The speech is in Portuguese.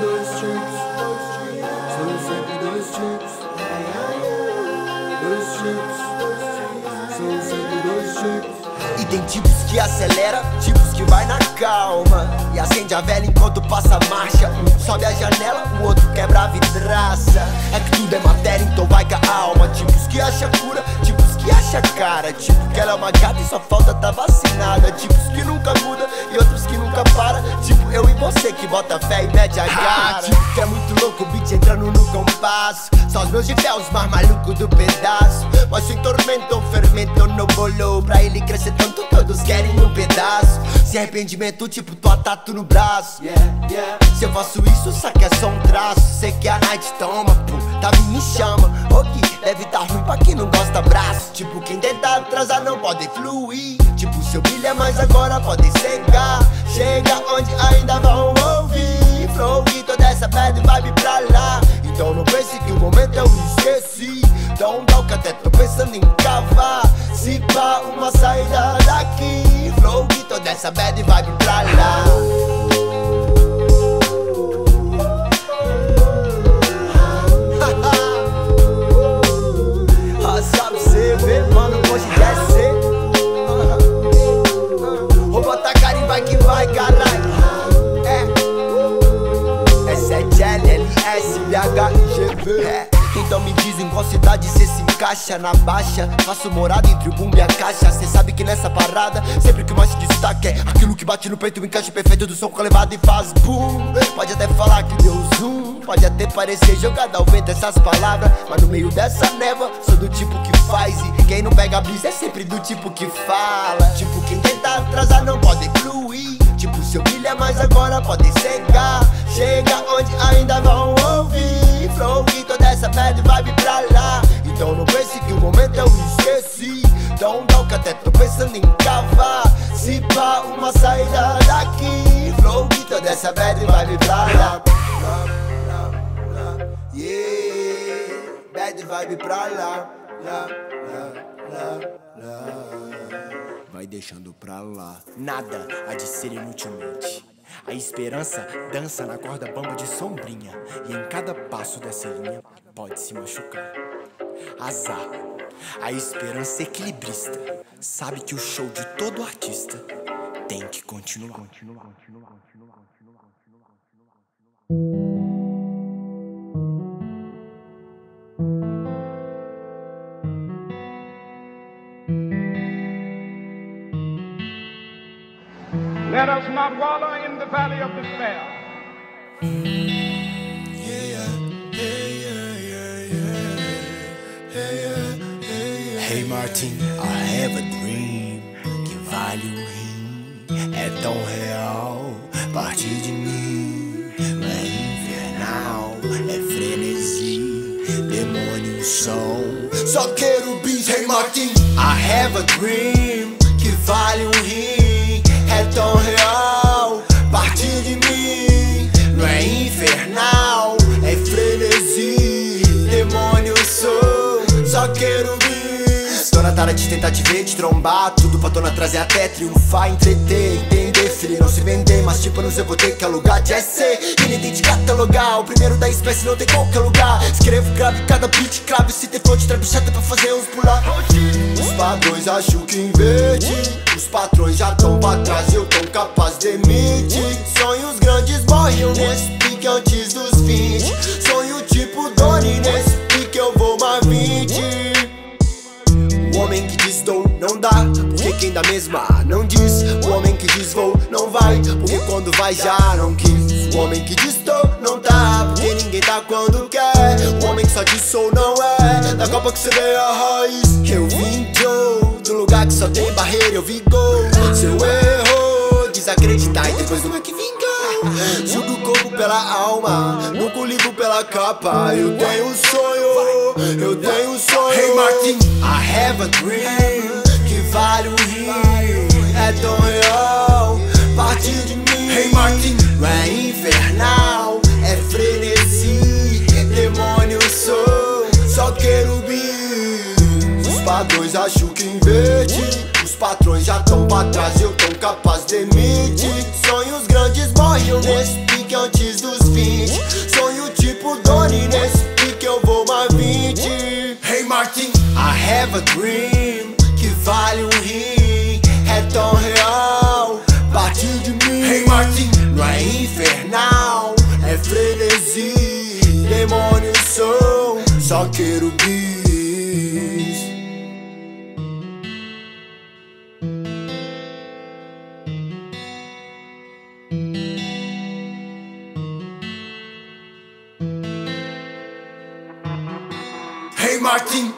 Those chips, those chips, so sweet. E tem tipos que acelera, tipos que vai na calma. E acende a vela enquanto passa a marcha. Um sobe a janela, o outro quebra a vidraça. É que tudo é matéria, então vai com a alma. Tipos que acha cura, tipos que acha cara. Tipo que ela é uma gata e só falta tá vacinada. Tipos que nunca muda e outros que nunca para. Tipo eu e você que bota fé e mete a cara. Tipo que é muito louco, o beat entrando no compasso meus os mais malucos do pedaço. Mas sem tormento ou fermento no bolo Pra ele crescer tanto, todos querem um pedaço. Se arrependimento, tipo tua tatu no braço. Se eu faço isso, saca é só um traço. Sei que a night toma, pô, tá me chama. Ok, deve tá ruim pra quem não gosta braço. Tipo quem tenta atrasar não pode fluir. Tipo seu brilho é mais agora pode cegar. Chega onde ainda vão pensando em cavar Se pá uma saída daqui. Flow e toda essa bad vibe pra lá. Ah, Sabe cê mano, hoje já ser. Vou botar e vai que vai, caralho. É. S7LLSBHIGV É, então me dizem qual cidade cê se encaixa na baixa. Faço morada entre o bumbo e a caixa. Cê sabe que nessa parada, sempre que mais se destaca É aquilo que bate no peito, o encaixe perfeito do som com a levada e faz boom Pode até falar que deu zoom Pode até parecer jogada ao vento essas palavras Mas no meio dessa neva, sou do tipo que faz. E quem não pega a brisa é sempre do tipo que fala. Tipo quem tenta Então dá o que até tô pensando em cavar Se pá uma saída daqui Flow e toda essa bad vibe pra lá Yeah, bad vibe pra lá, lá, lá, lá, lá. Vai deixando pra lá. Nada há de ser inutilmente. A esperança dança na corda bamba de sombrinha. E em cada passo dessa linha pode se machucar. Azar. A esperança equilibrista sabe que o show de todo artista tem que continuar. continuar, continuar, continuar, continuar, continuar. Let us not wallow in the valley of despair. Martin, I have a dream que vale um rim. É tão real, partir de mim. É infernal, é frenesi. Demônio som. Só quero bis, hey Martin. I have a dream que vale um rim. É tão real, partir de mim. Não é infernal, é frenesi. Demônio sou. Só quero na tara de tentar te ver, te trombar. Tudo pra dona trazer até triunfar Entreter, entender, filho, não se vender Mas tipo, não sei, vou ter que alugar de SC Inidente catalogar O primeiro da espécie não tem qualquer lugar. Escrevo, grave cada beat, clave Se ter fonte, trap chata pra fazer uns pular. Os padrões acho que inverte Os patrões já tão pra trás Eu tão capaz de emitir Sonhos grandes morrem nesse pique antes dos 20 quem dá mesma não diz. O homem que diz vou não vai, porque quando vai já não quis. O homem que diz tô não tá, porque ninguém tá quando quer. O homem que só diz sou não é, da copa que você vê a raiz. Eu vim Joe, do lugar que só tem barreira, eu vi gol. Seu erro, desacreditar e depois não é que vingar. Julgo o corpo pela alma, nunca ligo pela capa. Eu tenho um sonho, eu tenho um sonho. Hey Martin, I have a dream vale um rim. é tão real. Partir de mim, Hey Martin, não é infernal, é frenesi. Demônio sou, só querubim. Os padrões acham que inverte. Os patrões já tão pra trás, eu tão capaz de emitir. Sonhos grandes morrem nesse pique antes dos 20. Sonho tipo Doni nesse pique, eu vou mais 20. Hey Martin, I have a dream querubins. Hey Martin,